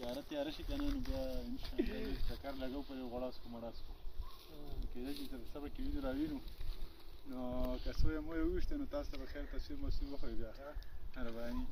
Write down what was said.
تیاره تیاره شي کنه نو بیا ان شاء الله چکر لګو په غړاس کو مړاس کو کېدای چې تر سبا کې ویډیو راوینو نو که څو یې مو یې وښته نو تاسو به خیر تاسو مو سیمه خو بیا ها رواني